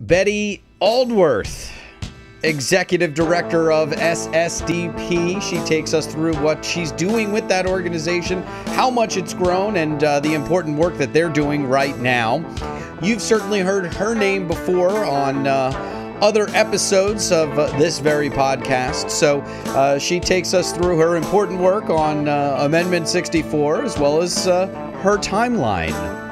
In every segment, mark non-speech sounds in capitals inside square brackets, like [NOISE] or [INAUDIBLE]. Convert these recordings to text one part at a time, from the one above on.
Betty Aldworth, Executive Director of SSDP. She takes us through what she's doing with that organization, how much it's grown, and uh, the important work that they're doing right now. You've certainly heard her name before on. Uh, other episodes of uh, this very podcast. So uh, she takes us through her important work on uh, Amendment 64 as well as uh, her timeline.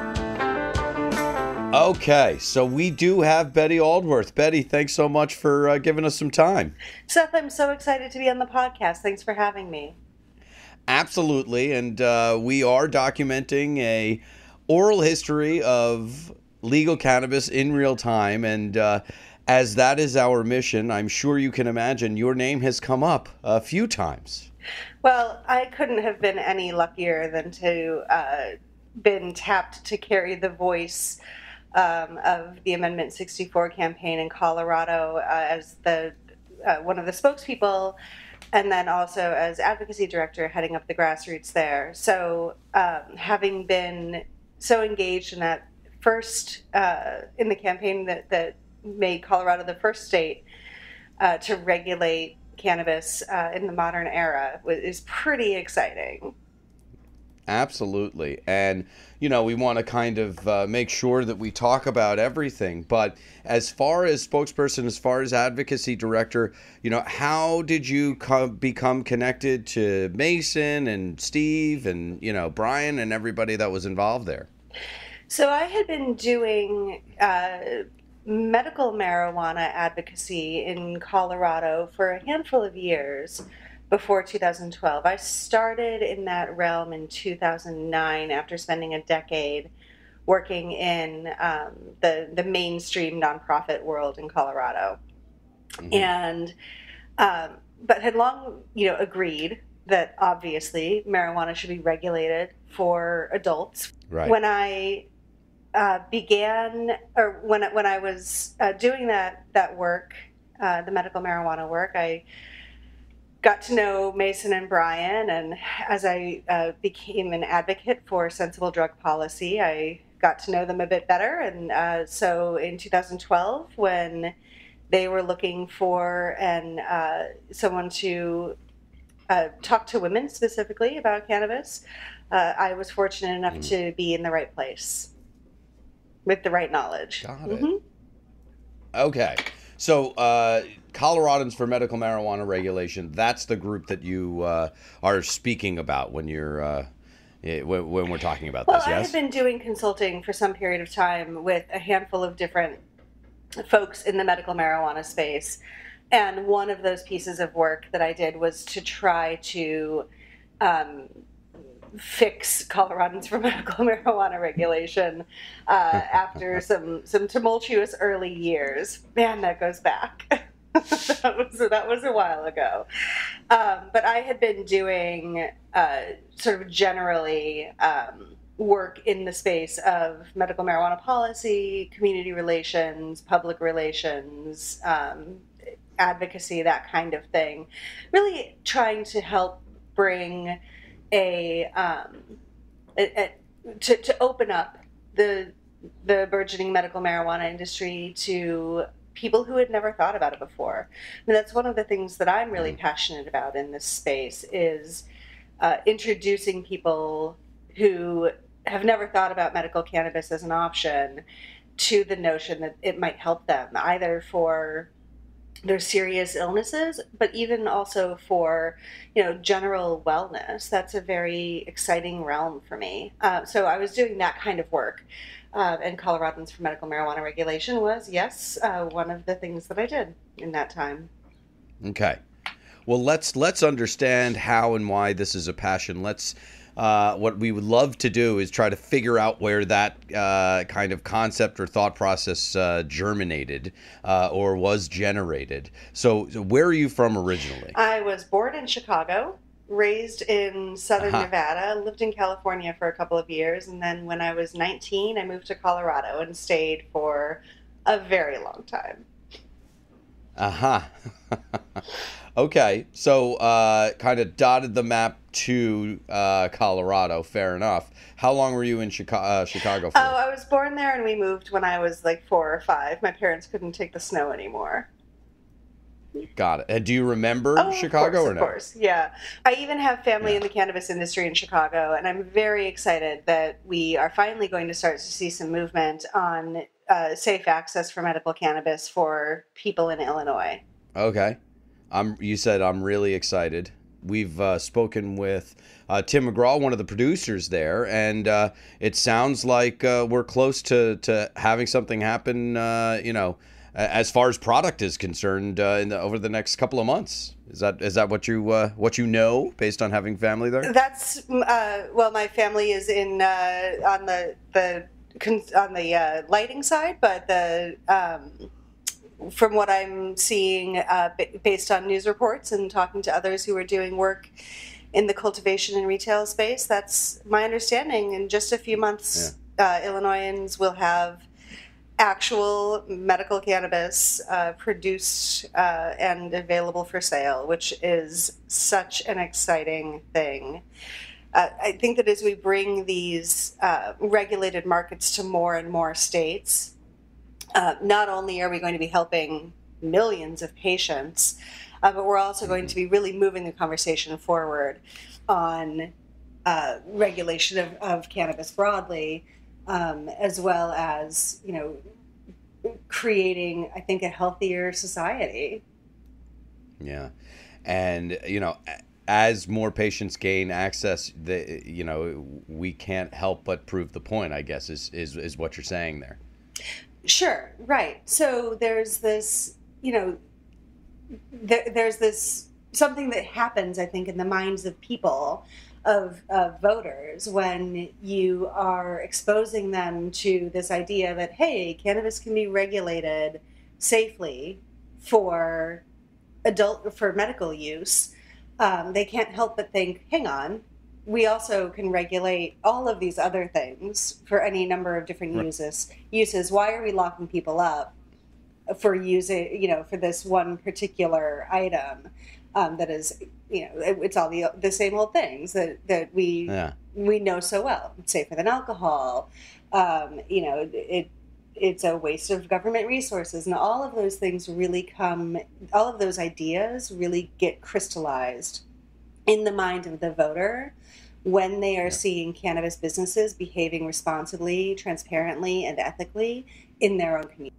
Okay, so we do have Betty Aldworth. Betty, thanks so much for uh, giving us some time. Seth, I'm so excited to be on the podcast. Thanks for having me. Absolutely, and uh, we are documenting a oral history of legal cannabis in real time, and uh, as that is our mission, I'm sure you can imagine your name has come up a few times. Well, I couldn't have been any luckier than to uh, been tapped to carry the voice um, of the Amendment 64 campaign in Colorado uh, as the uh, one of the spokespeople, and then also as advocacy director, heading up the grassroots there. So, um, having been so engaged in that first uh, in the campaign that that made Colorado the first state uh, to regulate cannabis uh, in the modern era is pretty exciting. Absolutely. And, you know, we want to kind of uh, make sure that we talk about everything. But as far as spokesperson, as far as advocacy director, you know, how did you come, become connected to Mason and Steve and, you know, Brian and everybody that was involved there? So I had been doing uh, medical marijuana advocacy in Colorado for a handful of years before 2012. I started in that realm in 2009 after spending a decade working in um, the the mainstream nonprofit world in Colorado, mm-hmm. and um, but had long you know agreed that obviously marijuana should be regulated for adults. Right. When I uh, began, or when when I was uh, doing that that work, uh, the medical marijuana work, I got to know Mason and Brian, and as I uh, became an advocate for sensible drug policy, I got to know them a bit better. And uh, so in 2012, when they were looking for and someone to talk to women specifically about cannabis, I was fortunate enough mm. to be in the right place with the right knowledge. Got it. Mm-hmm. Okay. So, uh, Coloradans for Medical Marijuana Regulation, that's the group that you uh, are speaking about when you're. Uh, when, when we're talking about well, this, yes? I have been doing consulting for some period of time with a handful of different folks in the medical marijuana space. And one of those pieces of work that I did was to try to um, fix Coloradans for [LAUGHS] medical marijuana regulation uh, [LAUGHS] after some some tumultuous early years. Man, that goes back. [LAUGHS] that was that was a while ago. Um, but I had been doing uh, sort of generally um, work in the space of medical marijuana policy, community relations, public relations, um, advocacy, that kind of thing. Really trying to help bring a, um, a, a to, to open up the the burgeoning medical marijuana industry to people who had never thought about it before. And that's one of the things that I'm really mm. passionate about in this space is uh, introducing people who have never thought about medical cannabis as an option to the notion that it might help them either for their serious illnesses, but even also for you know general wellness. That's a very exciting realm for me. Uh, so I was doing that kind of work, uh, and Coloradans for Medical Marijuana Regulation was yes uh, one of the things that I did in that time. Okay, well let's let's understand how and why this is a passion. Let's uh, what we would love to do is try to figure out where that uh, kind of concept or thought process uh, germinated uh, or was generated. So, so, where are you from originally? I was born in Chicago, raised in southern uh-huh. Nevada, lived in California for a couple of years, and then when I was 19, I moved to Colorado and stayed for a very long time. Uh huh. [LAUGHS] okay, so uh, kind of dotted the map to uh, Colorado. Fair enough. How long were you in Chicago, uh, Chicago for? Oh, I was born there, and we moved when I was like four or five. My parents couldn't take the snow anymore. Got it. And do you remember Oh, Chicago course, or of course, yeah. I even have family Yeah. in the cannabis industry in Chicago, and I'm very excited that we are finally going to start to see some movement on uh, safe access for medical cannabis for people in Illinois. Okay. I'm. You said I'm really excited. We've uh, spoken with uh, Tim McGraw, one of the producers there, and uh, it sounds like uh, we're close to, to having something happen. Uh, you know, as far as product is concerned, uh, in the, over the next couple of months. Is that is that what you uh, what you know based on having family there? That's uh, well, my family is in uh, on the the on the uh, lighting side, but the um, from what I'm seeing, uh, b- based on news reports and talking to others who are doing work in the cultivation and retail space, that's my understanding. In just a few months, uh, Illinoisans will have actual medical cannabis uh, produced uh, and available for sale, which is such an exciting thing. Uh, I think that as we bring these uh, regulated markets to more and more states, uh, not only are we going to be helping millions of patients, uh, but we're also going to be really moving the conversation forward on uh, regulation of, of cannabis broadly, um, as well as you know creating, I think, a healthier society. Yeah, and you know, as more patients gain access, the you know we can't help but prove the point. I guess is is is what you're saying there. Sure, right. So there's this, you know, there, there's this something that happens, I think, in the minds of people, of, of voters, when you are exposing them to this idea that, hey, cannabis can be regulated safely for adult, for medical use. Um, they can't help but think, hang on, we also can regulate all of these other things for any number of different Right. uses. Uses. Why are we locking people up for using, you know, for this one particular item um, that is, you know, it- it's all the the same old things that that we Yeah. we know so well. It's safer than alcohol. Um, you know, it it's a waste of government resources, and all of those things really come. All of those ideas really get crystallized in the mind of the voter when they are seeing cannabis businesses behaving responsibly, transparently, and ethically in their own community.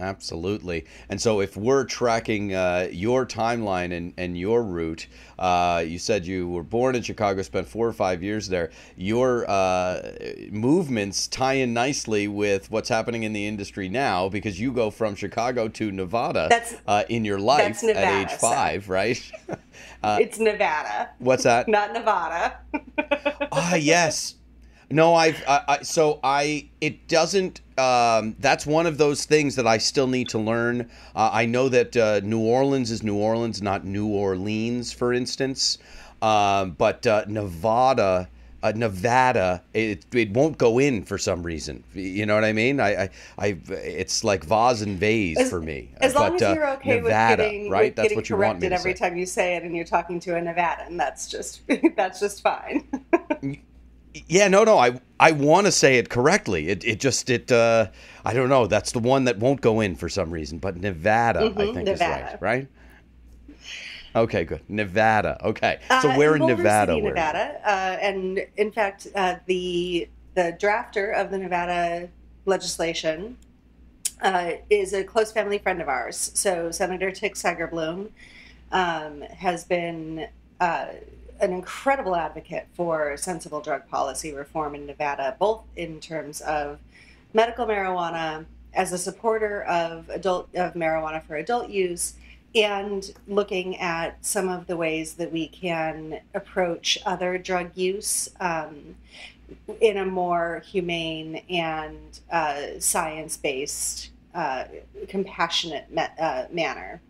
Absolutely. And so, if we're tracking uh, your timeline and, and your route, uh, you said you were born in Chicago, spent four or five years there. Your uh, movements tie in nicely with what's happening in the industry now because you go from Chicago to Nevada That's uh, in your life at age so- five, right? [LAUGHS] Uh, it's Nevada, What's that? [LAUGHS] not Nevada. [LAUGHS] ah yes no i've I, I so i it doesn't um that's one of those things that i still need to learn uh, i know that uh, new orleans is new orleans not new orleans for instance um but uh, nevada uh, Nevada, it, it won't go in for some reason. You know what I mean? I, I, I it's like vase and vase As- for me. As long as uh, you're okay Nevada, with getting, right? with That's getting what you want me corrected to every say. time you say it, and you're talking to a Nevadan, that's just [LAUGHS] that's just fine. Yeah, no, no. I I want to say it correctly. It it just it uh I don't know. That's the one that won't go in for some reason. But Nevada, I Mhm, think Nevada. is right, right? Okay, good. Nevada. Okay, so Uh, where in Boulder Nevada? City? Nevada, uh, and in fact, uh, the the drafter of the Nevada legislation uh, is a close family friend of ours. So Senator Tick Segerblom um, has been uh, an incredible advocate for sensible drug policy reform in Nevada, both in terms of medical marijuana as a supporter of adult of marijuana for adult use and looking at some of the ways that we can approach other drug use um, in a more humane and uh, science-based, uh, compassionate ma- uh, manner.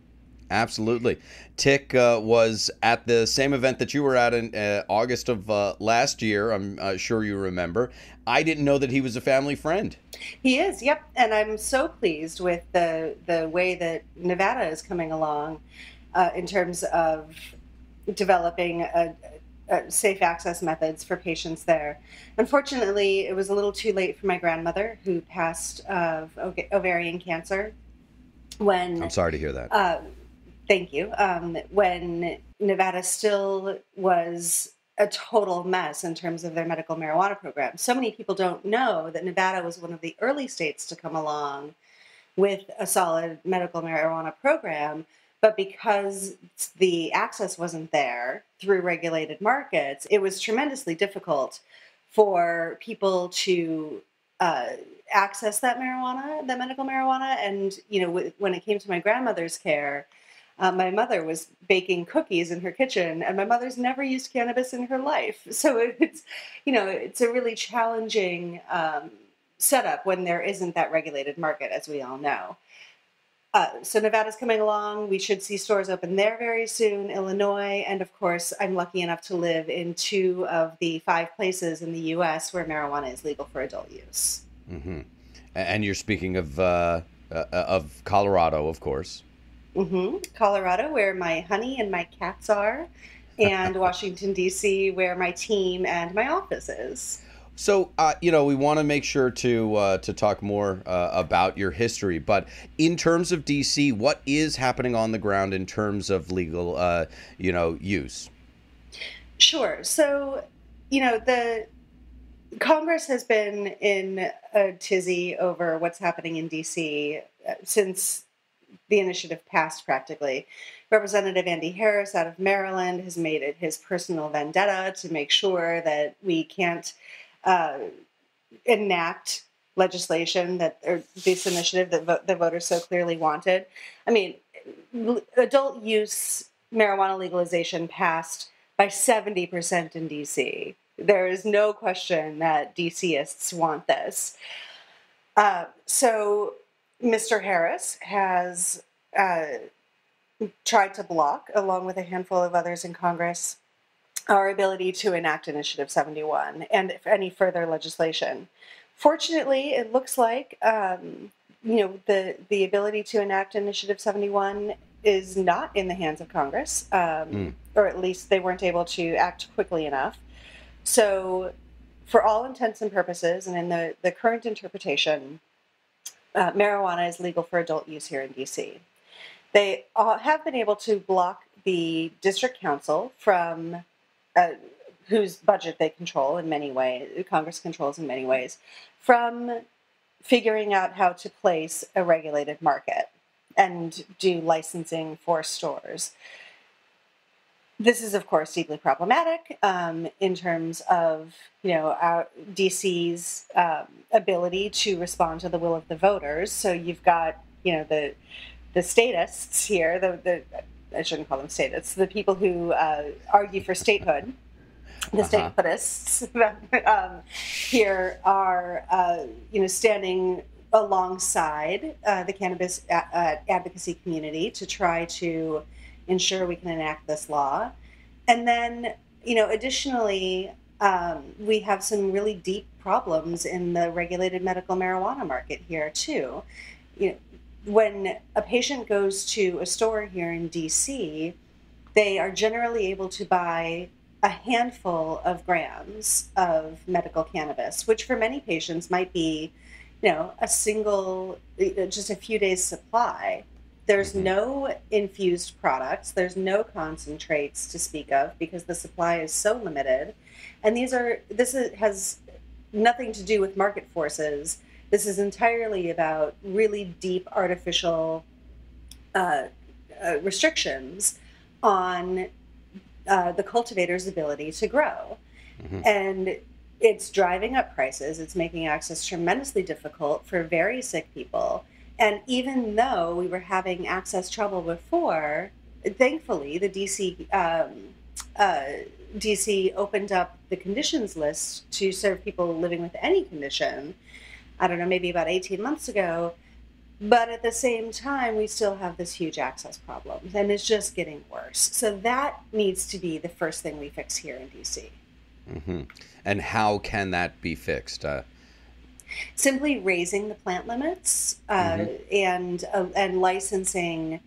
Absolutely. Tick uh, was at the same event that you were at in uh, August of uh, last year. I'm uh, sure you remember. I didn't know that he was a family friend. He is, yep. And I'm so pleased with the the way that Nevada is coming along uh, in terms of developing a, a safe access methods for patients there. Unfortunately, it was a little too late for my grandmother, who passed of ovarian cancer. When I'm sorry to hear that uh, Thank you. Um, when Nevada still was a total mess in terms of their medical marijuana program. So many people don't know that Nevada was one of the early states to come along with a solid medical marijuana program. But because the access wasn't there through regulated markets, it was tremendously difficult for people to uh, access that marijuana, that medical marijuana. And, you know, when it came to my grandmother's care, uh, my mother was baking cookies in her kitchen, and my mother's never used cannabis in her life. [LAUGHS] So it's, you know, it's a really challenging um, setup when there isn't that regulated market, as we all know. Uh, so Nevada's coming along. We should see stores open there very soon. Illinois, and of course, I'm lucky enough to live in two of the five places in the U.S. where marijuana is legal for adult use. Mm-hmm. And you're speaking of uh, uh, of Colorado, of course. Mm-hmm. Colorado, where my honey and my cats are, and [LAUGHS] Washington, D.C., where my team and my office is. So, uh, you know, we want to make sure to uh, to talk more uh, about your history. But in terms of DC, what is happening on the ground in terms of legal, uh, you know, use? Sure. So, you know, the Congress has been in a tizzy over what's happening in DC uh, since the initiative passed practically. Representative Andy Harris out of Maryland has made it his personal vendetta to make sure that we can't uh, enact legislation that or this initiative that vo- the voters so clearly wanted. I mean, adult use marijuana legalization passed by 70% in DC. There is no question that DCists want this. Uh, so Mr. Harris has uh, tried to block, along with a handful of others in Congress, our ability to enact Initiative 71 and any further legislation. Fortunately, it looks like um, you know the the ability to enact Initiative 71 is not in the hands of Congress, um, mm. or at least they weren't able to act quickly enough. So, for all intents and purposes, and in the, the current interpretation, uh, marijuana is legal for adult use here in DC. They have been able to block the district council from uh, whose budget they control in many ways, Congress controls in many ways, from figuring out how to place a regulated market and do licensing for stores. This is, of course, deeply problematic um, in terms of you know our DC's um, ability to respond to the will of the voters. So you've got you know the the statists here, the the I shouldn't call them statists, the people who uh, argue for statehood, the uh-huh. statehoodists [LAUGHS] um, here are uh, you know standing alongside uh, the cannabis a- advocacy community to try to ensure we can enact this law. And then, you know, additionally, um, we have some really deep problems in the regulated medical marijuana market here too. You know, when a patient goes to a store here in DC, they are generally able to buy a handful of grams of medical cannabis, which for many patients might be, you know, a single, just a few days supply. There's mm-hmm. no infused products, there's no concentrates to speak of because the supply is so limited. And these are, this is, has nothing to do with market forces. This is entirely about really deep artificial uh, uh, restrictions on uh, the cultivator's ability to grow. Mm-hmm. And it's driving up prices, it's making access tremendously difficult for very sick people. And even though we were having access trouble before, thankfully the DC um, uh, DC opened up the conditions list to serve people living with any condition. I don't know, maybe about 18 months ago. But at the same time, we still have this huge access problem, and it's just getting worse. So that needs to be the first thing we fix here in DC. hmm And how can that be fixed? Uh, Simply raising the plant limits uh, Mhm. and uh, and licensing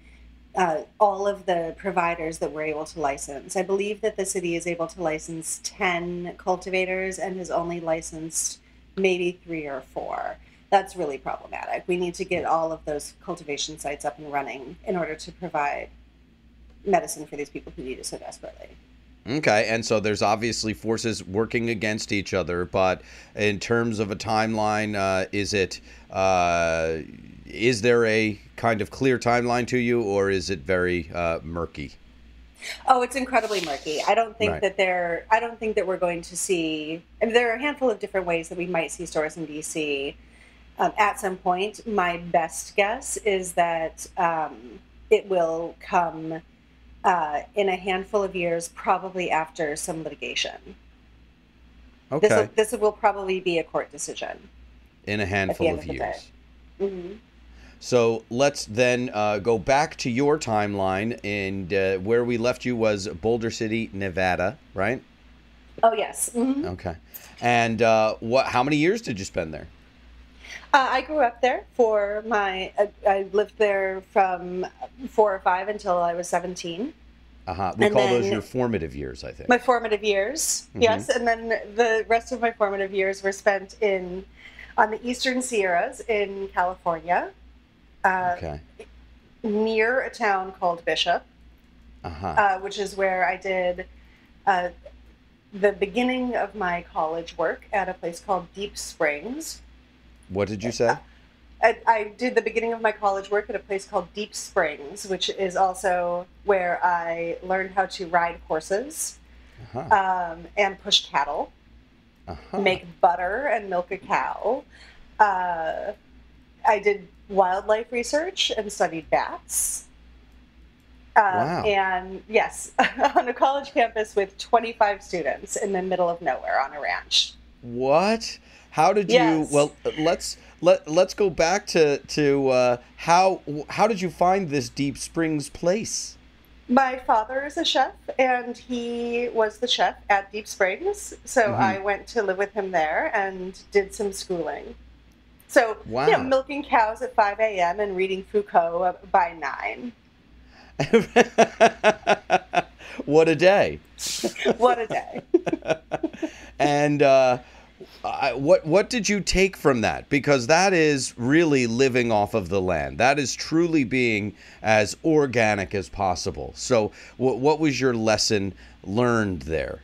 uh, all of the providers that we're able to license. I believe that the city is able to license ten cultivators and has only licensed maybe three or four. That's really problematic. We need to get all of those cultivation sites up and running in order to provide medicine for these people who need it so desperately. Okay, and so there's obviously forces working against each other, but in terms of a timeline, uh, is it uh, is there a kind of clear timeline to you, or is it very uh, murky? Oh, it's incredibly murky. I don't think Right. that there. I don't think that we're going to see. I mean, there are a handful of different ways that we might see stores in DC. Um, at some point, my best guess is that um, it will come uh, in a handful of years, probably after some litigation. This Okay, will, this will probably be a court decision. in a handful of of years. hmm So let's then uh, go back to your timeline, and uh, where we left you was Boulder City, Nevada, right? Oh yes. hmm Okay, and uh, what? How many years did you spend there? Uh, I grew up there for my. Uh, I lived there from four or five until I was seventeen. Uh huh. We And call those your formative years, I think. My formative years, Mhm. yes, and then the rest of my formative years were spent in on the Eastern Sierras in California, uh, okay. near a town called Bishop, Uh huh. uh, which is where I did uh, the beginning of my college work at a place called Deep Springs. What did you say? I, I did the beginning of my college work at a place called Deep Springs, which is also where I learned how to ride horses Uh-huh. um, and push cattle. Uh-huh. make butter and milk a cow. Uh, I did wildlife research and studied bats. Uh, Wow. And yes, [LAUGHS] on a college campus with 25 students in the middle of nowhere on a ranch. What? How did you? Yes. Well, let's let let's go back to to uh, how how did you find this Deep Springs place? My father is a chef, and he was the chef at Deep Springs. So Mhm. I went to live with him there and did some schooling. So, Wow. you know, milking cows at 5 a.m. and reading Foucault by 9. [LAUGHS] what a day! What a day. [LAUGHS] And uh, I, what what did you take from that? Because that is really living off of the land. That is truly being as organic as possible. So, what what was your lesson learned there?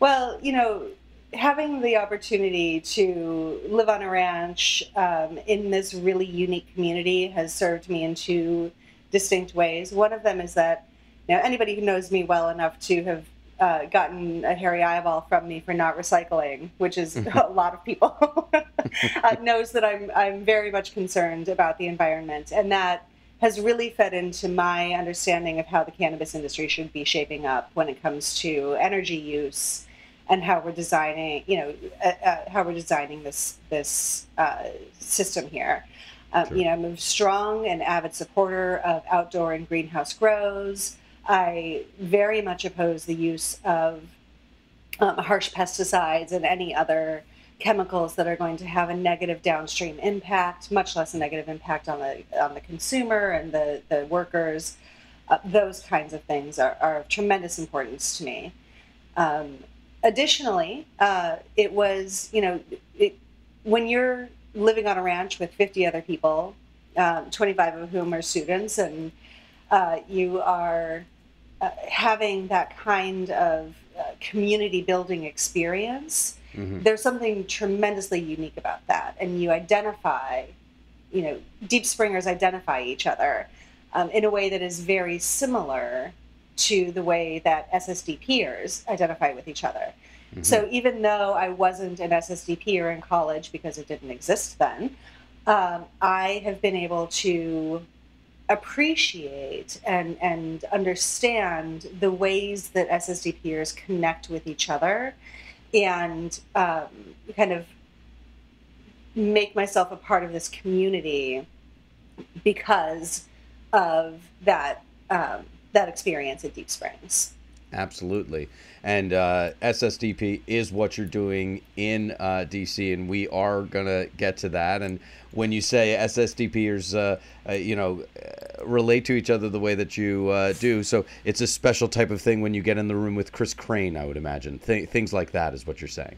Well, you know, having the opportunity to live on a ranch um, in this really unique community has served me in two distinct ways. One of them is that, you know, anybody who knows me well enough to have uh, gotten a hairy eyeball from me for not recycling, which is [LAUGHS] a lot of people, [LAUGHS] uh, knows that I'm I'm very much concerned about the environment, and that has really fed into my understanding of how the cannabis industry should be shaping up when it comes to energy use and how we're designing, you know, uh, uh, how we're designing this this uh, system here. Um, Sure. You know, I'm a strong and avid supporter of outdoor and greenhouse grows. I very much oppose the use of um, harsh pesticides and any other chemicals that are going to have a negative downstream impact, much less a negative impact on the on the consumer and the the workers. Uh, those kinds of things are, are of tremendous importance to me. Um, additionally, uh, it was you know it, when you're living on a ranch with 50 other people, um, 25 of whom are students, and uh, you are uh, having that kind of uh, community building experience hmm there's something tremendously unique about that. And you identify you know deep springers identify each other um, in a way that is very similar to the way that SSDPers identify with each other. So even though i wasn't an SSDPer in college because it didn't exist then um, i have been able to appreciate and, and understand the ways that SSDPers connect with each other and um, kind of make myself a part of this community because of that um, that experience at Deep Springs. Absolutely. And uh, SSDP is what you're doing in uh, DC, and we are going to get to that. And when you say SSDPers, uh, uh, you know, uh, relate to each other the way that you uh, do, so it's a special type of thing when you get in the room with Kris Krane, I would imagine. Th- things like that is what you're saying.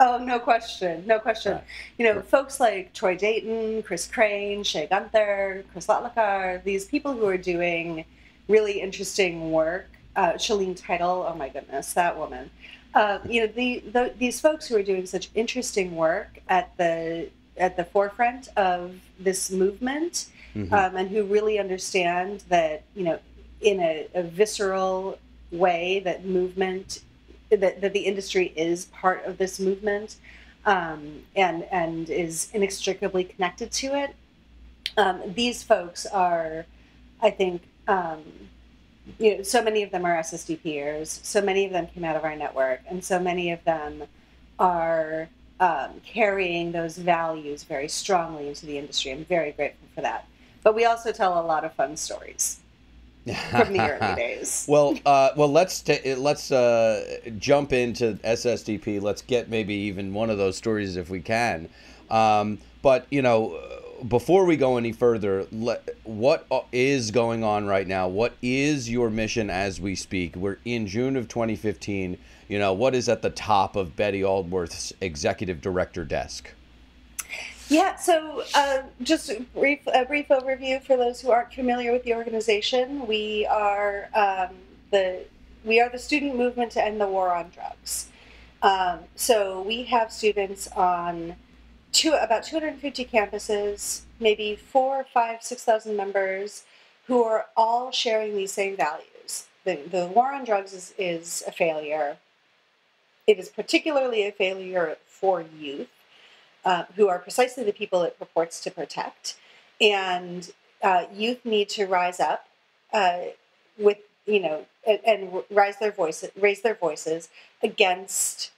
Oh, no question. No question. Right. You know, right. folks like Troy Dayton, Kris Krane, Shea Gunther, Chris Latlakar, these people who are doing really interesting work uh, Shaleen Title. Oh my goodness, that woman. Uh, you know, the, the, these folks who are doing such interesting work at the at the forefront of this movement, mm-hmm. um, and who really understand that you know, in a, a visceral way, that movement, that, that the industry is part of this movement, um, and and is inextricably connected to it. Um, these folks are, I think. Um, you know, so many of them are SSDPers. So many of them came out of our network, and so many of them are um, carrying those values very strongly into the industry. I'm very grateful for that. But we also tell a lot of fun stories [LAUGHS] from the early days. well, uh, well, let's t- let's uh, jump into SSDP. Let's get maybe even one of those stories if we can. Um, but you know before we go any further, let, what is going on right now? What is your mission as we speak? We're in June of 2015. You know, what is at the top of Betty Aldworth's executive director desk? Yeah, so uh, just a brief, a brief overview for those who aren't familiar with the organization. We are um, the we are the student movement to end the war on drugs. Um, so we have students on two about 250 campuses, maybe four, five, six thousand members who are all sharing these same values. The, the war on drugs is, is a failure. It is particularly a failure for youth, uh, who are precisely the people it purports to protect. And uh, youth need to rise up uh, with, you know, and, and rise their voices, raise their voices against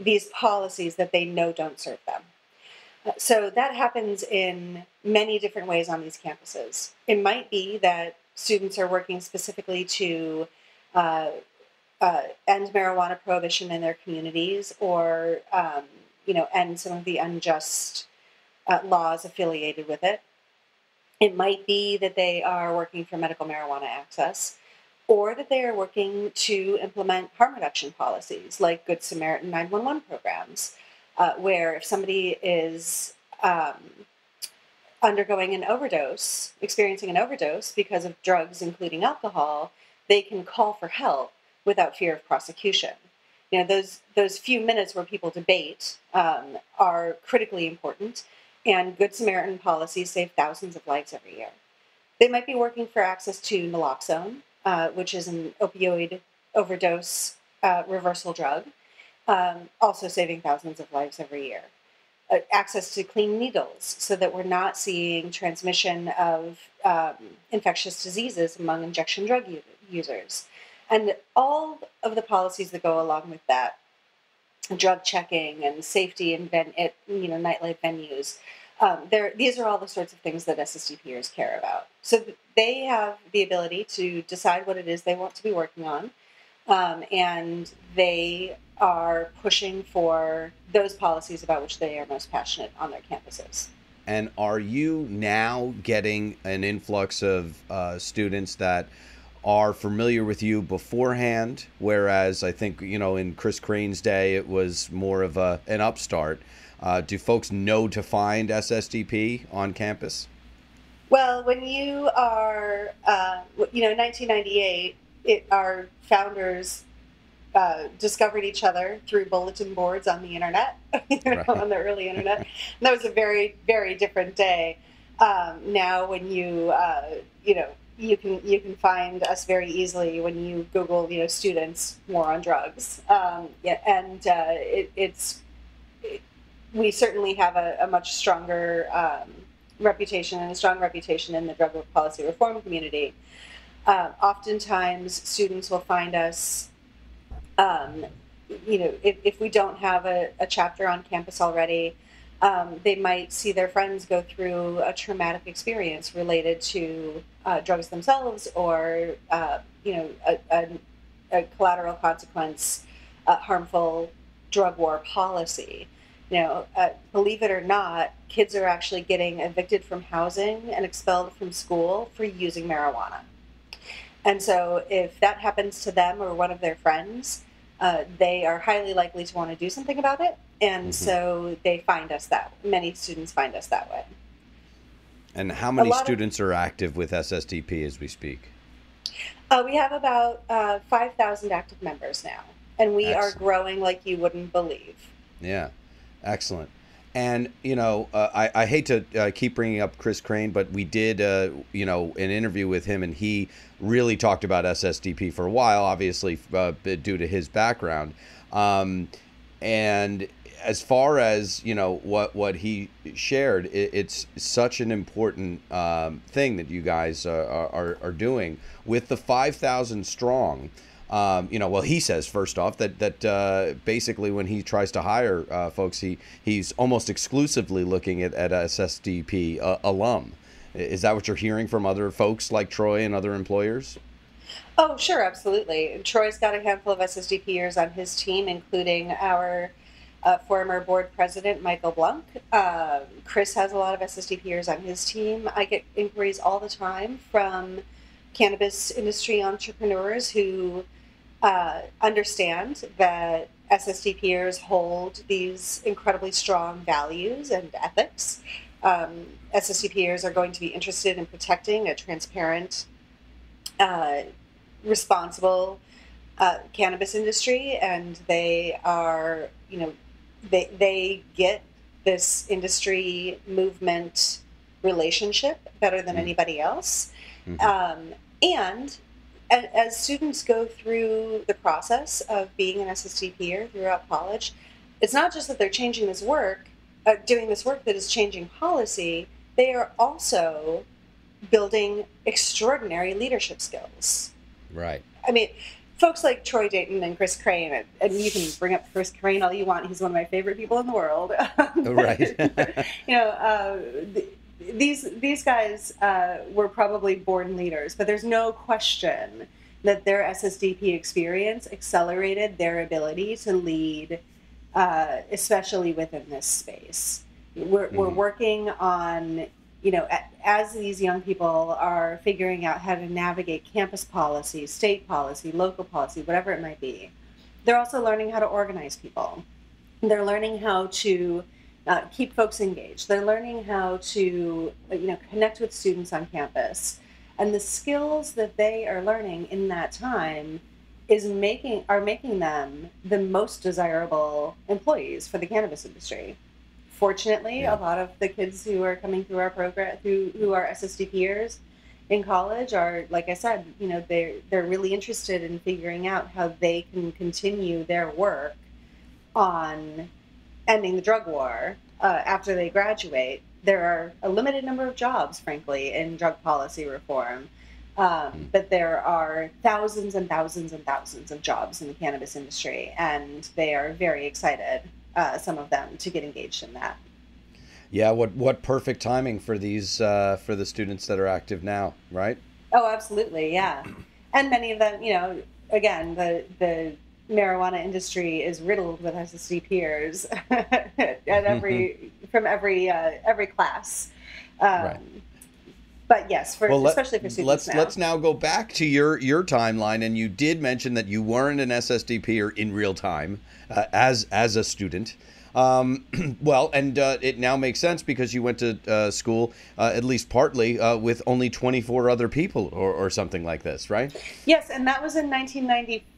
these policies that they know don't serve them. So that happens in many different ways on these campuses. It might be that students are working specifically to uh, uh, end marijuana prohibition in their communities, or um, you know, end some of the unjust uh, laws affiliated with it. It might be that they are working for medical marijuana access, or that they are working to implement harm reduction policies like Good Samaritan 911 programs uh, where if somebody is um, undergoing an overdose, experiencing an overdose because of drugs, including alcohol, they can call for help without fear of prosecution. You know, those those few minutes where people debate um, are critically important, and Good Samaritan policies save thousands of lives every year. They might be working for access to naloxone, uh, which is an opioid overdose uh, reversal drug, um, also saving thousands of lives every year. Uh, access to clean needles so that we're not seeing transmission of um, infectious diseases among injection drug users. And all of the policies that go along with that, drug checking and safety in ven- you know, nightlife venues, um, these are all the sorts of things that SSDPers care about. So they have the ability to decide what it is they want to be working on, um, and they are pushing for those policies about which they are most passionate on their campuses. And are you now getting an influx of uh, students that are familiar with you beforehand? Whereas I think, you know, in Kris Krane's day, it was more of a, an upstart. Uh, do folks know to find SSDP on campus? Well, when you are, uh, you know, 1998, it, our founders uh, discovered each other through bulletin boards on the internet, [LAUGHS] you know, right. on the early internet. And that was a very, very different day. Um, now, when you, uh, you know, you can you can find us very easily when you Google, you know, students war on drugs. Um, yeah, and uh, it, it's it, we certainly have a, a much stronger um, reputation and a strong reputation in the drug policy reform community. Uh, oftentimes, students will find us um, you know, if, if we don't have a, a chapter on campus already, Um, they might see their friends go through a traumatic experience related to uh, drugs themselves, or uh, you know, a, a, a collateral consequence, uh, harmful drug war policy. You know, uh, believe it or not, kids are actually getting evicted from housing and expelled from school for using marijuana. And so, if that happens to them or one of their friends, uh, they are highly likely to want to do something about it. And mm-hmm. so they find us that many students find us that way. And how many students of, are active with SSDP as we speak? Uh, we have about uh, 5,000 active members now, and we Excellent. are growing like you wouldn't believe. Yeah, excellent. And you know, uh, I, I hate to uh, keep bringing up Kris Krane, but we did, uh, you know, an interview with him, and he really talked about SSDP for a while, obviously uh, due to his background. Um, and as far as you know, what what he shared, it, it's such an important um, thing that you guys uh, are are doing with the five thousand strong. Um, you know, well, he says first off that that uh, basically when he tries to hire uh, folks, he he's almost exclusively looking at at SSDP uh, alum. Is that what you're hearing from other folks like Troy and other employers? Oh, sure, absolutely. Troy's got a handful of SSDPers on his team, including our uh, former board president Michael Blunk. Uh, Kris has a lot of SSDPers on his team. I get inquiries all the time from cannabis industry entrepreneurs who uh, understand that SSDPers hold these incredibly strong values and ethics. Um, SSDPers are going to be interested in protecting a transparent, uh, responsible uh, cannabis industry, and they are, you know, they they get this industry movement relationship better than mm-hmm. anybody else, mm-hmm. um, and as students go through the process of being an SSDPer throughout college, it's not just that they're changing this work, uh, doing this work that is changing policy, they are also building extraordinary leadership skills. Right. I mean, folks like Troy Dayton and Kris Krane, and, and, you can bring up Kris Krane all you want. He's one of my favorite people in the world. right. [LAUGHS] you know, uh, these these guys uh, were probably born leaders, but there's no question that their SSDP experience accelerated their ability to lead, uh, especially within this space. We're, mm-hmm. we're working on, you know, as these young people are figuring out how to navigate campus policy, state policy, local policy, whatever it might be. They're also learning how to organize people. They're learning how to uh, keep folks engaged. They're learning how to, you know, connect with students on campus, and the skills that they are learning in that time is making are making them the most desirable employees for the cannabis industry. Fortunately, yeah. a lot of the kids who are coming through our program, who who are SSDPers in college, are like I said, you know, they're they're really interested in figuring out how they can continue their work on ending the drug war uh, after they graduate. There are a limited number of jobs, frankly, in drug policy reform. Um, hmm. but there are thousands and thousands and thousands of jobs in the cannabis industry, and they are very excited, uh, some of them, to get engaged in that. Yeah, what what perfect timing for these uh, for the students that are active now, right? Oh, absolutely, yeah. And many of them, you know, again, the the marijuana industry is riddled with SSDPers [LAUGHS] at every from every uh, every class. Um, right. But yes, for, well, especially for students let's now. let's now go back to your your timeline, and you did mention that you weren't an SSDPer in real time uh, as as a student. Um, [CLEARS THROAT] well, and uh, it now makes sense because you went to uh, school, uh, at least partly, uh, with only 24 other people or, or, something like this, right? Yes, and that was in 1994.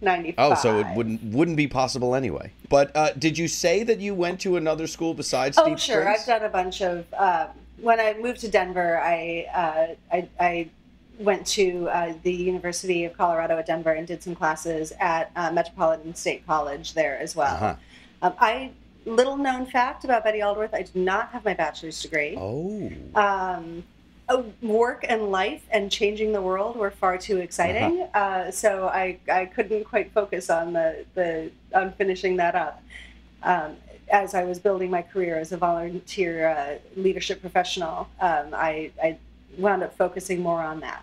95. Oh, so it wouldn't wouldn't be possible anyway. But uh, did you say that you went to another school besides? Oh, sure. Springs? I've done a bunch of. Um, when I moved to Denver, I uh, I, I, went to uh, the University of Colorado at Denver and did some classes at uh, Metropolitan State College there as well. Uh-huh. Um, I little known fact about Betty Aldworth: I do not have my bachelor's degree. Oh. Um, work and life and changing the world were far too exciting. Uh-huh. Uh, so I, I couldn't quite focus on the, the on finishing that up. Um, as I was building my career as a volunteer uh, leadership professional, um, I, I wound up focusing more on that.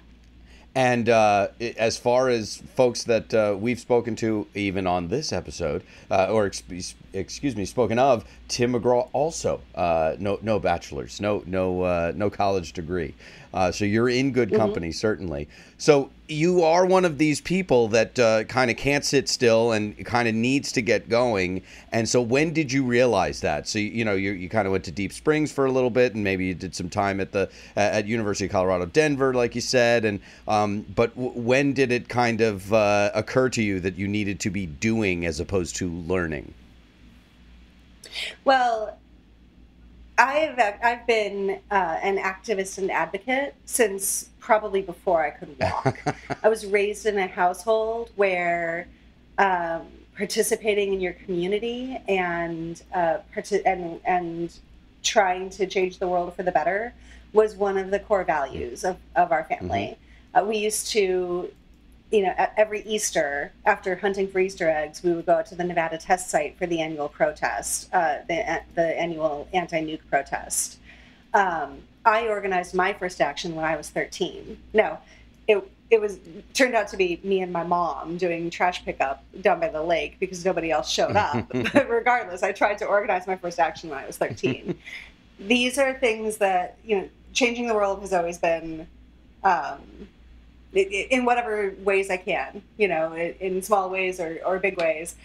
And uh, as far as folks that uh, we've spoken to, even on this episode, uh, or ex- excuse me, spoken of, Tim McGraw also uh, no no bachelor's, no no uh, no college degree. Uh, so you're in good mm-hmm. company, mm-hmm. certainly. So you are one of these people that uh, kind of can't sit still and kind of needs to get going. And so when did you realize that? So you, you know you, you kind of went to Deep Springs for a little bit, and maybe you did some time at the at University of Colorado Denver, like you said. And um, but w- when did it kind of uh, occur to you that you needed to be doing as opposed to learning? Well, I've I've been uh, an activist and advocate since probably before I could walk. [LAUGHS] I was raised in a household where um, participating in your community and uh, and and trying to change the world for the better was one of the core values of, of our family. Mm-hmm. Uh, we used to you know, every Easter, after hunting for Easter eggs, we would go to the Nevada test site for the annual protest, uh, the, the annual anti-nuke protest. Um, I organized my first action when I was 13. No, it it was turned out to be me and my mom doing trash pickup down by the lake because nobody else showed up. [LAUGHS] but regardless, I tried to organize my first action when I was 13. [LAUGHS] These are things that you know, changing the world has always been. Um, in whatever ways I can, you know, in small ways or, or big ways,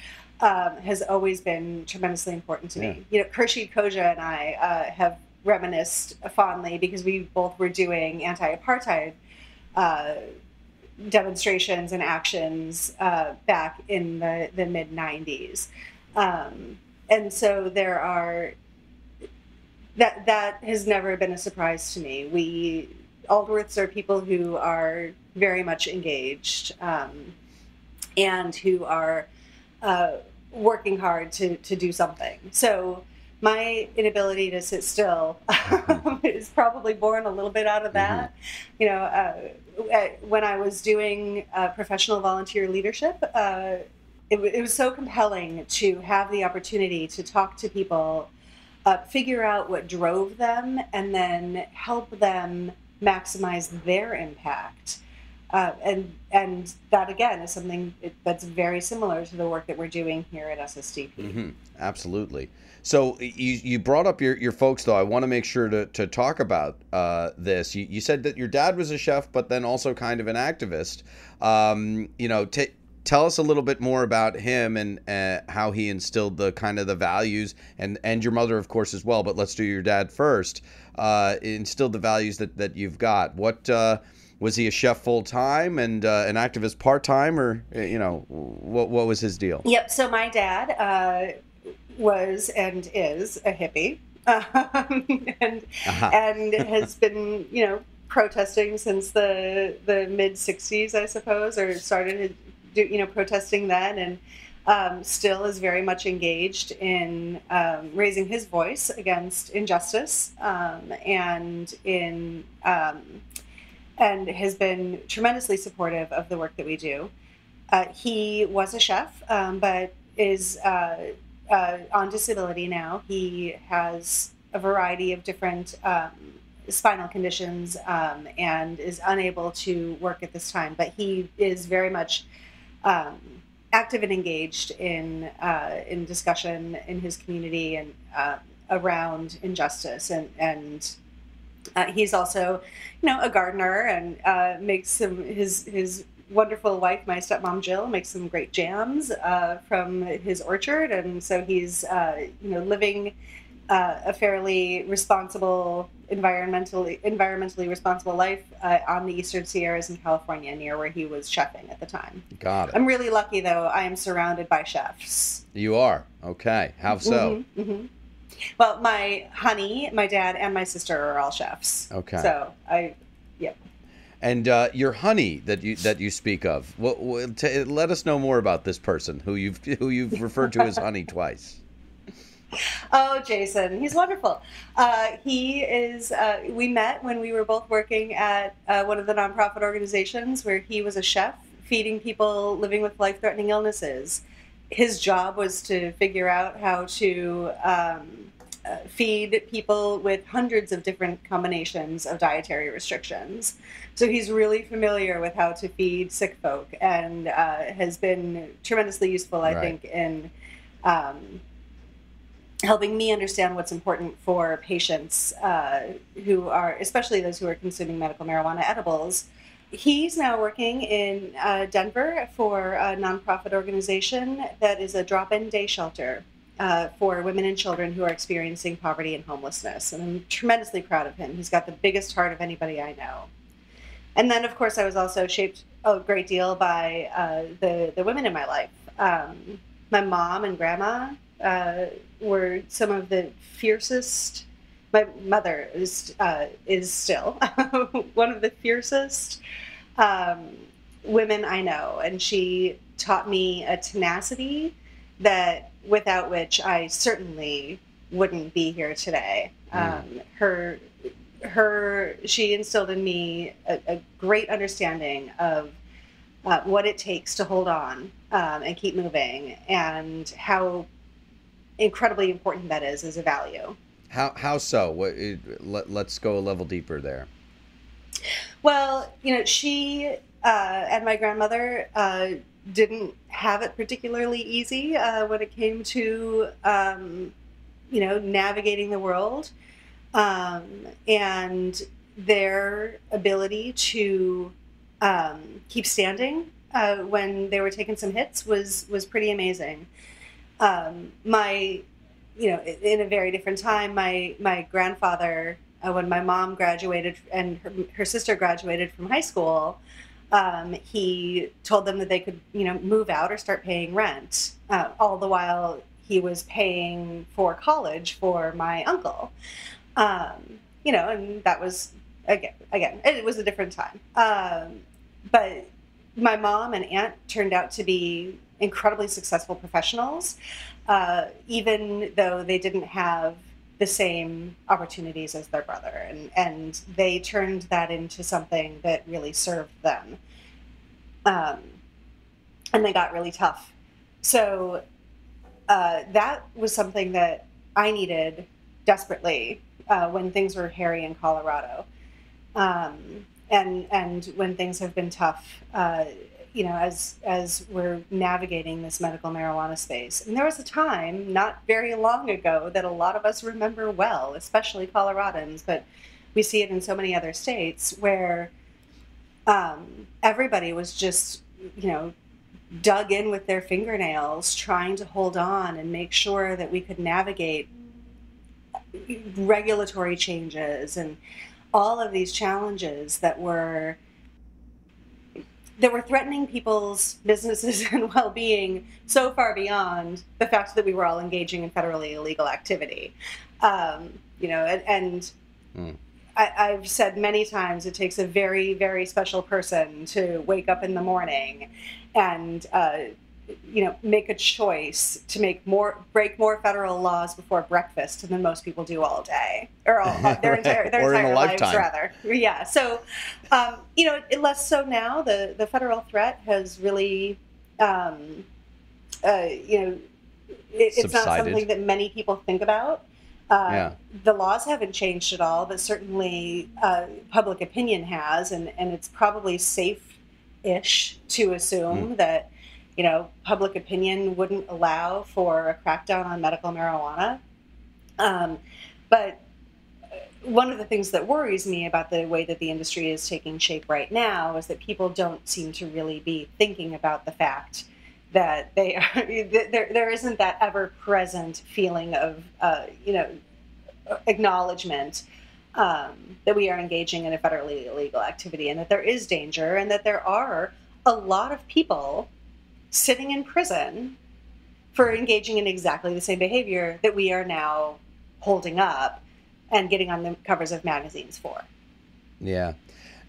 um, has always been tremendously important to yeah. me. You know, Khurshid Khoja and I uh, have reminisced fondly because we both were doing anti-apartheid uh, demonstrations and actions uh, back in the, the mid 90s. Um, and so there are that that has never been a surprise to me. We Aldworths are people who are very much engaged um, and who are uh, working hard to, to do something. So my inability to sit still [LAUGHS] is probably born a little bit out of mm-hmm. that. Mm-hmm. You know, uh, when I was doing uh, professional volunteer leadership, uh, it, it, was so compelling to have the opportunity to talk to people, uh, figure out what drove them, and then help them maximize their impact. Uh, and and that again is something that's very similar to the work that we're doing here at SSDP. Mm-hmm. Absolutely. So you, you brought up your, your folks though. I want to make sure to, to talk about uh, this. You, you said that your dad was a chef, but then also kind of an activist. Um, you know, t- tell us a little bit more about him and uh, how he instilled the kind of the values and and your mother of course as well but let's do your dad first uh, instilled the values that that you've got what uh, was he a chef full time and uh, an activist part time or uh, you know what what was his deal yep so my dad uh, was and is a hippie [LAUGHS] um, and uh-huh. and has [LAUGHS] been you know protesting since the the mid 60s i suppose or started you know, protesting then, and um, still is very much engaged in um, raising his voice against injustice um, and in um, and has been tremendously supportive of the work that we do. Uh, he was a chef, um, but is uh, uh, on disability now. He has a variety of different um, spinal conditions um, and is unable to work at this time. But he is very much um, active and engaged in uh, in discussion in his community and uh, around injustice and and uh, he's also you know a gardener and uh, makes some his his wonderful wife my stepmom Jill makes some great jams uh, from his orchard and so he's uh, you know living a fairly responsible environmentally environmentally responsible life uh, on the Eastern Sierras in California, near where he was chefing at the time. Got it. I'm really lucky though. I am surrounded by chefs. You are okay. How so? Mm-hmm, mm-hmm. Well, my honey, my dad, and my sister are all chefs. Okay. So I, yep. And uh, your honey that you that you speak of, what, what, t- let us know more about this person who you've who you've referred to as honey twice. [LAUGHS] oh, Jason, he's wonderful. Uh, he is. Uh, we met when we were both working at uh, one of the nonprofit organizations where he was a chef feeding people living with life-threatening illnesses. His job was to figure out how to um, uh, feed people with hundreds of different combinations of dietary restrictions. So he's really familiar with how to feed sick folk and uh, has been tremendously useful, I Right. think, in um, helping me understand what's important for patients uh, who are, especially those who are consuming medical marijuana edibles. He's now working in uh, Denver for a nonprofit organization that is a drop in day shelter uh, for women and children who are experiencing poverty and homelessness. And I'm tremendously proud of him. He's got the biggest heart of anybody I know. And then, of course, I was also shaped a great deal by uh, the, the women in my life. Um, my mom and grandma uh, were some of the fiercest. My mother is uh, is still [LAUGHS] one of the fiercest um, women I know, and she taught me a tenacity that without which I certainly wouldn't be here today. Mm. Um, her her she instilled in me a, a great understanding of uh, what it takes to hold on um, and keep moving, and how incredibly important that is as a value. How how so? What? Let, let's go a level deeper there. Well, you know, she uh, and my grandmother uh, didn't have it particularly easy uh, when it came to, um, you know, navigating the world. Um, and their ability to um, keep standing uh, when they were taking some hits was was pretty amazing. Um, my, you know, in a very different time, my my grandfather, uh, when my mom graduated and her, her sister graduated from high school, um, he told them that they could, you know, move out or start paying rent. Uh, all the while he was paying for college for my uncle. Um, you know, and that was again, again, it was a different time. Um, but my mom and aunt turned out to be incredibly successful professionals, uh, even though they didn't have the same opportunities as their brother, and and they turned that into something that really served them. Um, and they got really tough. So uh, that was something that I needed desperately uh, when things were hairy in Colorado, um, and and when things have been tough. Uh, you know, as as we're navigating this medical marijuana space, and there was a time not very long ago that a lot of us remember well, especially Coloradans, but we see it in so many other states where um, everybody was just, you know, dug in with their fingernails, trying to hold on and make sure that we could navigate regulatory changes and all of these challenges that were that were threatening people's businesses [LAUGHS] and well-being so far beyond the fact that we were all engaging in federally illegal activity. Um, you know, and, and Mm. I, I've said many times it takes a very, very special person to wake up in the morning and uh, you know make a choice to make more break more federal laws before breakfast than most people do all day or all, [LAUGHS] their entire their Or entire lives lifetime. rather. Yeah so um, you know it, less so now. The the federal threat has really um, uh, you know it, it's not something that many people think about. Uh, Yeah. the laws haven't changed at all, but certainly uh, public opinion has, and, and it's probably safe-ish to assume that you know public opinion wouldn't allow for a crackdown on medical marijuana. Um, but uh, one of the things that worries me about the way that the industry is taking shape right now is that people don't seem to really be thinking about the fact that they [LAUGHS] are there, there isn't that ever present feeling of uh, you know acknowledgement um, that we are engaging in a federally illegal activity and that there is danger and that there are a lot of people sitting in prison for engaging in exactly the same behavior that we are now holding up and getting on the covers of magazines for. Yeah,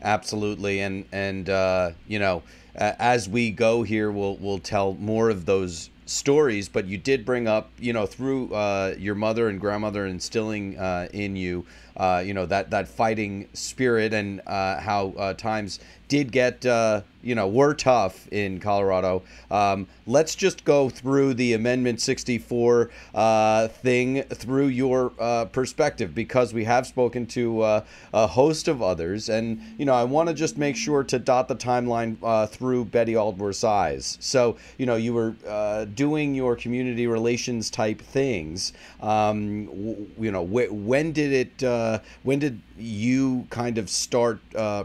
absolutely. And and uh, you know, as we go here, we'll we'll tell more of those stories, but you did bring up, you know, through uh, your mother and grandmother instilling uh, in you, uh, you know, that that fighting spirit and uh, how uh, times did get, uh, you know, were tough in Colorado. Um, let's just go through the Amendment 64 uh, thing through your perspective because we have spoken to a host of others. And, you know, I want to just make sure to dot the timeline through Betty Aldworth's eyes. So, you know, you were doing your community relations type things. Um, w- you know, wh- when did it, uh, when did you kind of start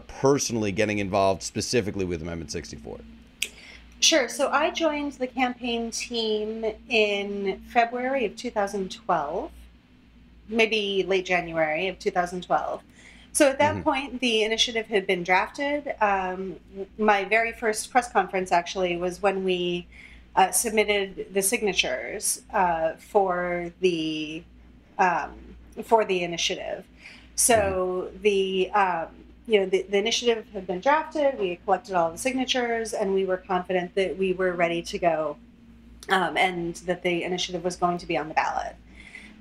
personally getting involved specifically with Amendment 64? Sure. So I joined the campaign team in February of 2012, maybe late January of 2012. So at that mm-hmm. point, the initiative had been drafted. Um, my very first press conference actually was when we uh, submitted the signatures uh, for the um, for the initiative. So the um, you know, the, the initiative had been drafted, we had collected all the signatures, and we were confident that we were ready to go um, and that the initiative was going to be on the ballot.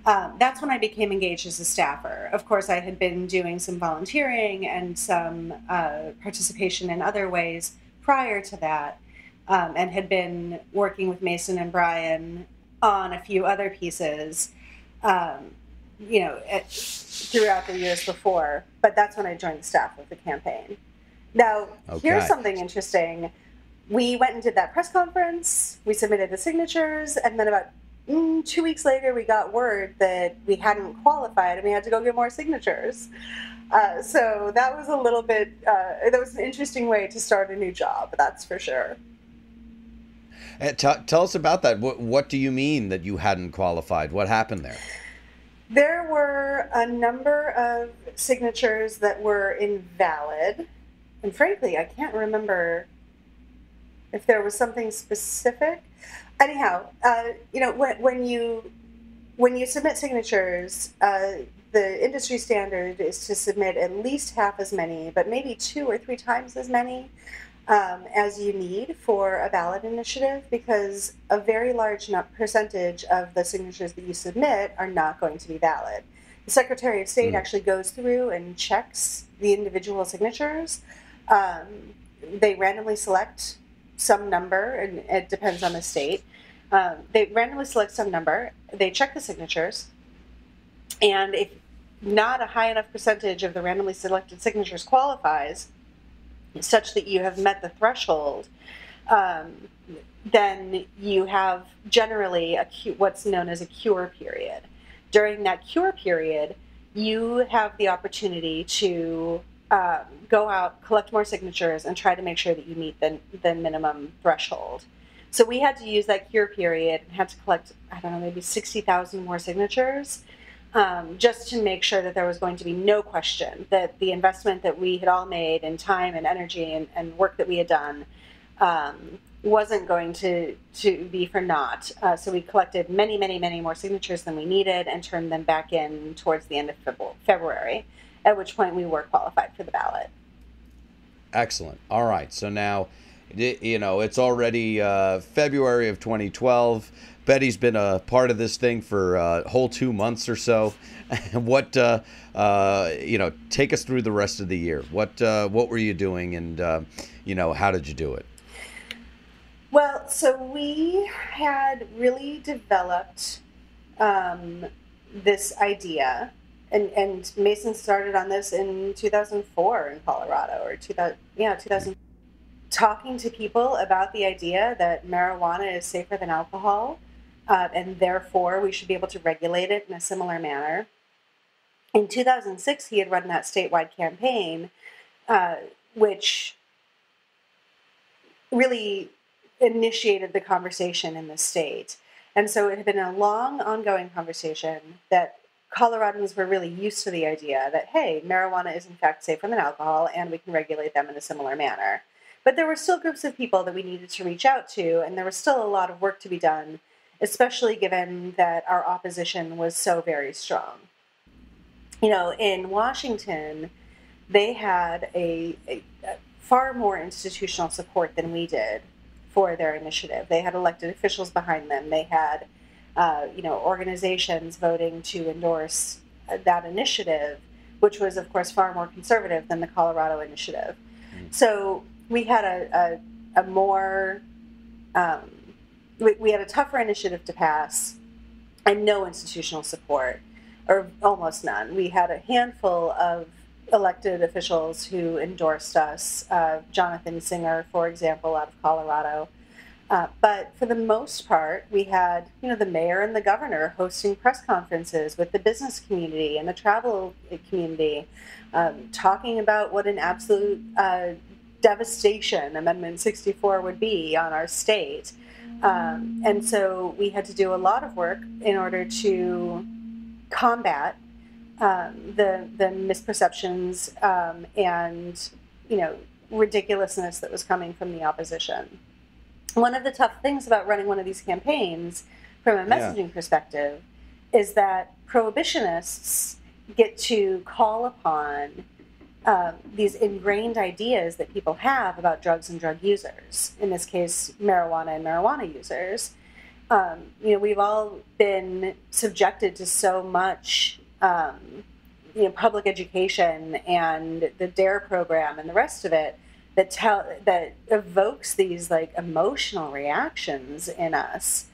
Um, that's when I became engaged as a staffer. Of course, I had been doing some volunteering and some uh, participation in other ways prior to that, um, and had been working with Mason and Brian on a few other pieces. Um, you know, at, throughout the years before. But that's when I joined the staff of the campaign. Now, okay. here's something interesting. We went and did that press conference. We submitted the signatures, and then about mm, two weeks later, we got word that we hadn't qualified, and we had to go get more signatures. Uh, so that was a little bit. Uh, that was an interesting way to start a new job. That's for sure. Uh, t- tell us about that. What, what do you mean that you hadn't qualified? What happened there? There were a number of signatures that were invalid. And frankly, I can't remember if there was something specific. Anyhow, uh, you know, when, when you when you submit signatures, uh, the industry standard is to submit at least half as many, but maybe two or three times as many um, as you need for a ballot initiative because a very large percentage of the signatures that you submit are not going to be valid. The Secretary of State mm. actually goes through and checks the individual signatures. Um, they randomly select some number, and it depends on the state. Um, they randomly select some number, they check the signatures, and if not a high enough percentage of the randomly selected signatures qualifies, such that you have met the threshold, um, then you have generally a what's known as a cure period. During that cure period, you have the opportunity to um, go out, collect more signatures, and try to make sure that you meet the, the minimum threshold. So we had to use that cure period and had to collect, I don't know, maybe 60,000 more signatures um, just to make sure that there was going to be no question that the investment that we had all made in time and energy and, and work that we had done um, wasn't going to, to be for naught. Uh, so we collected many, many, many more signatures than we needed and turned them back in towards the end of February, at which point we were qualified for the ballot. Excellent. All right. So now, you know, it's already uh, February of 2012. Betty's been a part of this thing for a whole two months or so. [LAUGHS] what, uh, uh, you know, take us through the rest of the year. What, uh, what were you doing, and uh, you know, how did you do it? Well, so we had really developed um, this idea, and and Mason started on this in 2004 in Colorado, or 2000, yeah, 2000. Talking to people about the idea that marijuana is safer than alcohol uh, and therefore we should be able to regulate it in a similar manner. In 2006, he had run that statewide campaign, uh, which really initiated the conversation in the state. And so it had been a long, ongoing conversation that Coloradans were really used to the idea that, hey, marijuana is in fact safer than alcohol and we can regulate them in a similar manner. But there were still groups of people that we needed to reach out to, and there was still a lot of work to be done especially given that our opposition was so very strong. You know, in Washington, they had a, a, a far more institutional support than we did for their initiative. They had elected officials behind them. They had, uh, you know, organizations voting to endorse uh, that initiative, which was, of course, far more conservative than the Colorado initiative. Mm. So we had a, a, a more, um, we, we had a tougher initiative to pass and no institutional support, or almost none. We had a handful of elected officials who endorsed us. Uh, Jonathan Singer, for example, out of Colorado. Uh, but for the most part, we had you know the mayor and the governor hosting press conferences with the business community and the travel community, um, talking about what an absolute uh, devastation Amendment 64 would be on our state. Um, and so we had to do a lot of work in order to combat um, the the misperceptions um, and you know ridiculousness that was coming from the opposition. One of the tough things about running one of these campaigns, from a messaging yeah. perspective, is that prohibitionists get to call upon um, these ingrained ideas that people have about drugs and drug users. In this case, marijuana and marijuana users. Um, you know, we've all been subjected to so much um, you know, public education and the DARE program and the rest of it that tell that evokes these like emotional reactions in us,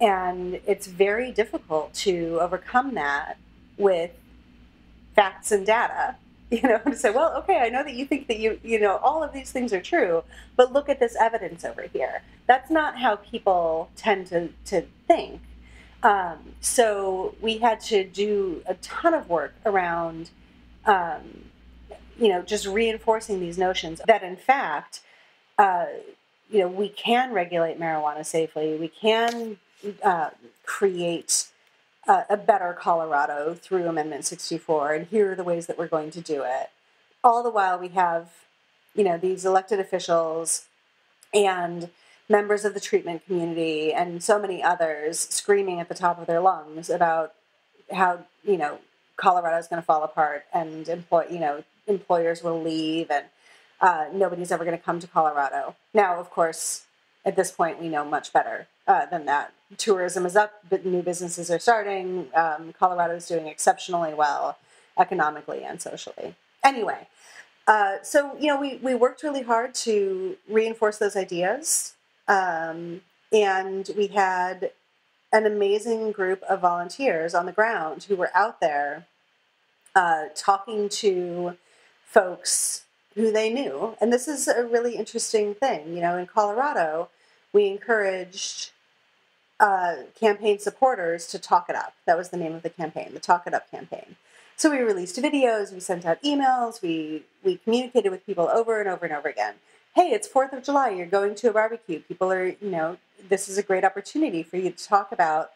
and it's very difficult to overcome that with facts and data. [LAUGHS] You know, to say, well, okay, I know that you think that you, you know, all of these things are true, but look at this evidence over here. That's not how people tend to, to think. Um, so we had to do a ton of work around, um, you know, just reinforcing these notions that in fact, uh, you know, we can regulate marijuana safely. We can uh, create a, a better Colorado through Amendment 64, and here are the ways that we're going to do it. All the while, we have, you know, these elected officials and members of the treatment community and so many others screaming at the top of their lungs about how you know Colorado is going to fall apart and employ you know employers will leave and uh, nobody's ever going to come to Colorado. Now, of course, at this point, we know much better uh, than that. Tourism is up, but new businesses are starting. Um, Colorado is doing exceptionally well economically and socially. Anyway, uh, so you know, we we worked really hard to reinforce those ideas. Um, and we had an amazing group of volunteers on the ground who were out there uh, talking to folks who they knew. And this is a really interesting thing. You know, in Colorado, we encouraged uh, campaign supporters to talk it up. That was the name of the campaign, the Talk It Up campaign. So we released videos, we sent out emails, we we communicated with people over and over and over again hey, it's Fourth of July, you're going to a barbecue. People are, you know, this is a great opportunity for you to talk about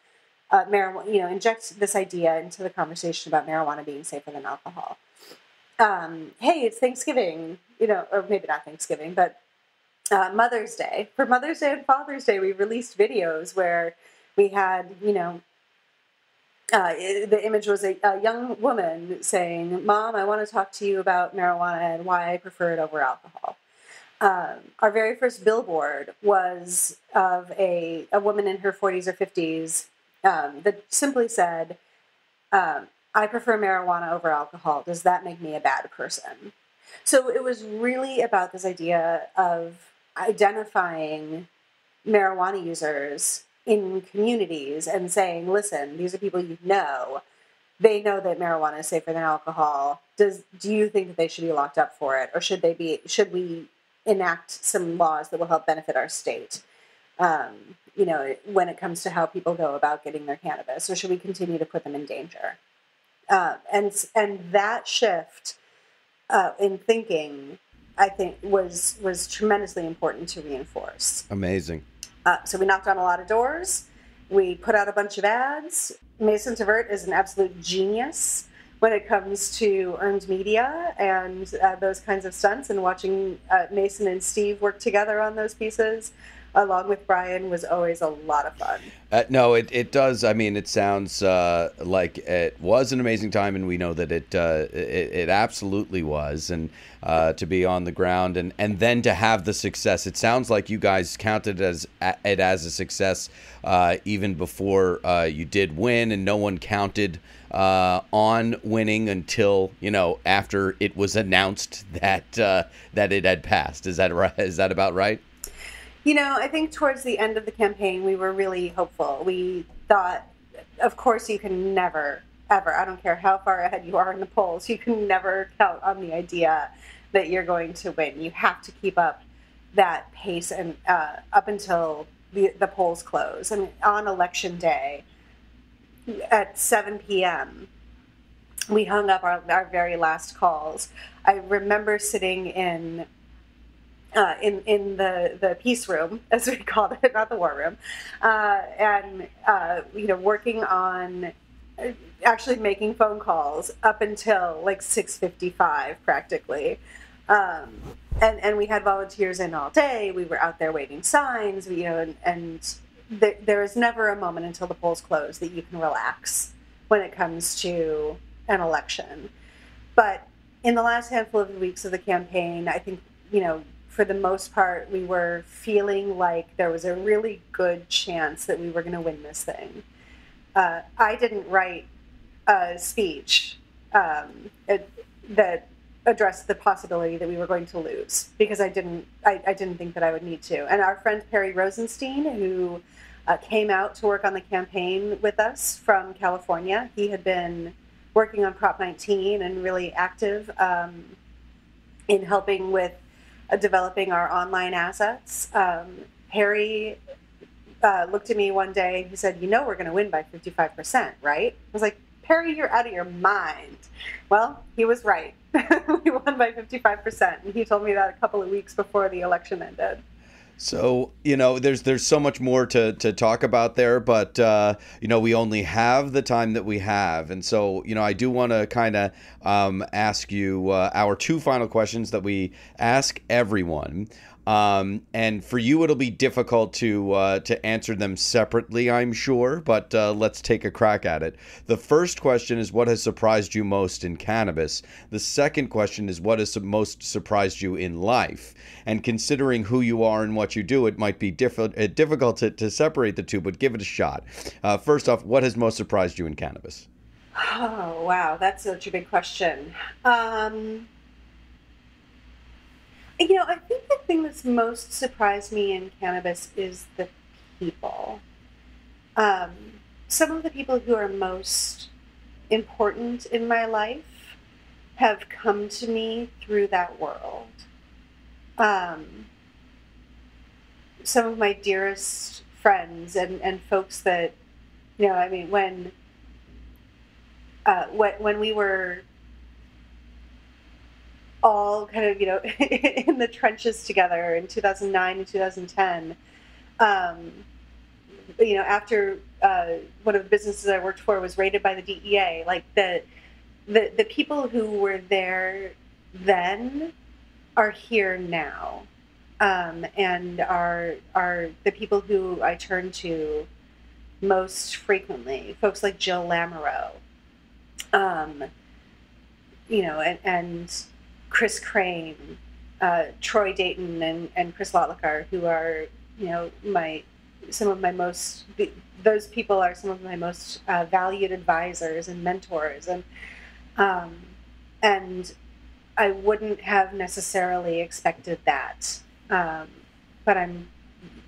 uh, marijuana, you know, inject this idea into the conversation about marijuana being safer than alcohol. Um, hey, it's Thanksgiving, you know, or maybe not Thanksgiving, but uh, Mother's Day. For Mother's Day and Father's Day, we released videos where we had, you know, uh, it, the image was a, a, young woman saying, Mom, I want to talk to you about marijuana and why I prefer it over alcohol um, our very first billboard was of a, a woman in her 40s or 50s um, that simply said, um, I prefer marijuana over alcohol. Does that make me a bad person? So it was really about this idea of identifying marijuana users in communities and saying, listen, these are people you know. They know that marijuana is safer than alcohol. Does do you think that they should be locked up for it, or should they be? Should we enact some laws that will help benefit our state. Um, you know, when it comes to how people go about getting their cannabis, or should we continue to put them in danger? Uh, and and that shift uh, in thinking, I think, was was tremendously important to reinforce. Amazing. Uh, so we knocked on a lot of doors. We put out a bunch of ads. Mason Tvert is an absolute genius when it comes to earned media and uh, those kinds of stunts and watching uh, Mason and Steve work together on those pieces along with Brian was always a lot of fun. Uh, no, it, it does. I mean, it sounds uh, like it was an amazing time, and we know that it uh, it, it, absolutely was. And uh, to be on the ground, and, and then to have the success, it sounds like you guys counted as it as a success uh, even before uh, you did win, and no one counted on winning until you know after it was announced [LAUGHS] that that it had passed. Is that right? Is that about right? You know, I think towards the end of the campaign, we were really hopeful. We thought, of course, you can never, ever, I don't care how far ahead you are in the polls, you can never count on the idea that you're going to win. You have to keep up that pace and uh, up until the, the polls close. And on election day at 7 p.m., we hung up our, our very last calls. I remember sitting in uh, in in the the peace room, [LAUGHS] as we called it, not the war room, uh, and uh, you know, working on uh, actually making phone calls up until like six fifty five, practically. Um, and and we had volunteers in all day. We were out there waiting signs, you know, and, and th- there is never a moment until the polls close that you can relax when it comes to an election. But in the last handful of weeks of the campaign, I think you know for the most part, we were feeling like there was a really good chance that we were going to win this thing. Uh, I didn't write a speech um, it, that addressed the possibility that we were going to lose because I didn't. I, I, didn't think that I would need to. And our friend Perry Rosenstein, who uh, came out to work on the campaign with us from California, he had been working on Prop 19 and really active um, in helping with developing our online assets. Um, Harry uh, looked at me one day and he said, You know, we're going to win by 55%, right? I was like, Perry, you're out of your mind. Well, he was right. [LAUGHS] we won by 55%. And he told me that a couple of weeks before the election ended. So you know, there's there's so much more to to talk about there, but uh, you know, we only have the time that we have, and so you know, I do want to kind of um, ask you uh, our two final questions that we ask everyone. Um, and for you, it'll be difficult to uh, to answer them separately, I'm sure. But uh, let's take a crack at it. The first question is, what has surprised you most in cannabis? The second question is, what has most surprised you in life? And considering who you are and what you do, it might be diff- uh, difficult to, to separate the two, but give it a shot. Uh, first off, what has most surprised you in cannabis? Oh wow, that's such a big question. Um, you know, I think the thing that's most surprised me in cannabis is the people. Um, some of the people who are most important in my life have come to me through that world. Um, some of my dearest friends and, and folks that, you know, I mean, when uh, when, when we were all kind of you know [LAUGHS] in the trenches together in 2009 and 2010 um, you know after uh, one of the businesses i worked for was raided by the dea like the the, the people who were there then are here now. Um, and are are the people who i turn to most frequently folks like jill lamoureux. Um, you know and, and Kris Krane, uh, Troy Dayton, and, and Kris Lotlikar, who are you know my some of my most those people are some of my most uh, valued advisors and mentors, and um, and I wouldn't have necessarily expected that, um, but I'm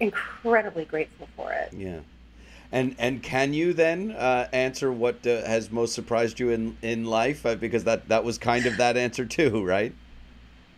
incredibly grateful for it. Yeah. And and can you then uh, answer what uh, has most surprised you in in life? Uh, because that that was kind of that answer too, right? [LAUGHS]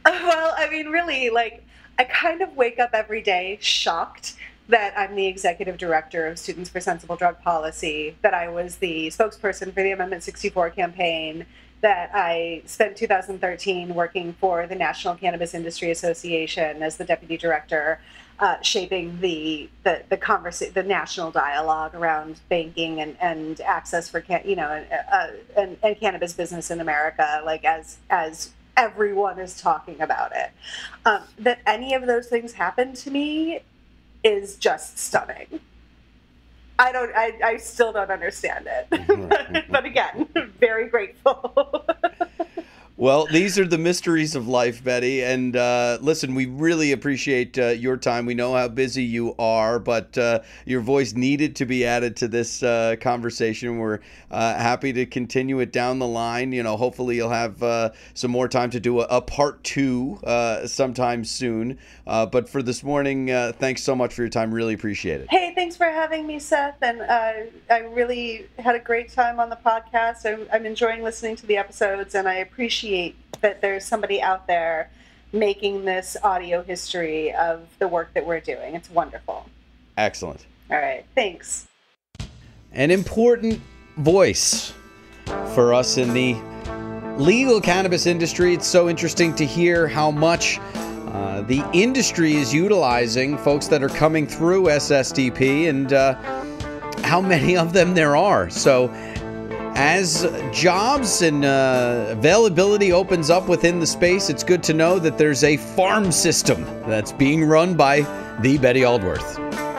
Well, I mean, really, like I kind of wake up every day shocked that I'm the executive director of Students for Sensible Drug Policy, that I was the spokesperson for the Amendment 64 campaign, that I spent 2013 working for the National Cannabis Industry Association as the deputy director uh, shaping the the the conversa- the national dialogue around banking and, and access for can- you know uh, and, and cannabis business in America, like as as everyone is talking about it. Um, that any of those things happened to me is just stunning. I don't. I, I still don't understand it. but, [LAUGHS] but again, very grateful. [LAUGHS] Well, these are the mysteries of life, Betty. And uh, listen, we really appreciate uh, your time. We know how busy you are, but uh, your voice needed to be added to this uh, conversation. We're uh, happy to continue it down the line. You know, hopefully you'll have uh, some more time to do a, a part two sometime soon. but for this morning, thanks so much for your time. Really appreciate it. Hey, thanks for having me, Seth. And I really had a great time on the podcast. I'm, I'm enjoying listening to the episodes, and I appreciate appreciate that there's somebody out there making this audio history of the work that we're doing. It's wonderful. Excellent. All right. Thanks. An important voice for us in the legal cannabis industry. It's so interesting to hear how much uh, the industry is utilizing folks that are coming through SSDP and uh, how many of them there are. So, as jobs and uh, availability opens up within the space, it's good to know that there's a farm system that's being run by the Betty Aldworth.